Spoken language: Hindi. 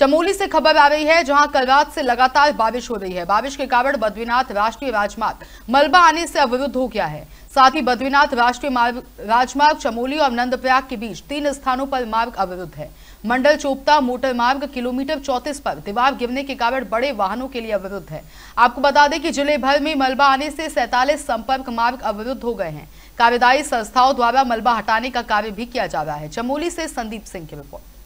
चमोली से खबर आ रही है, जहाँ कल रात से लगातार बारिश हो रही है। बारिश के कारण बद्रीनाथ राष्ट्रीय राजमार्ग मलबा आने से अवरुद्ध हो गया है। साथ ही बद्रीनाथ राष्ट्रीय राजमार्ग चमोली और नंदप्रयाग के बीच तीन स्थानों पर मार्ग अवरुद्ध है। मंडल चोपता मोटर मार्ग किलोमीटर चौतीस पर दीवार गिरने के कारण बड़े वाहनों के लिए अवरुद्ध है। आपको बता दें कि ज़िले भर में मलबा आने से सैतालीस संपर्क मार्ग अवरुद्ध हो गए हैं। कार्यदायी संस्थाओं द्वारा मलबा हटाने का कार्य भी किया जा रहा है। चमोली से संदीप सिंह की रिपोर्ट।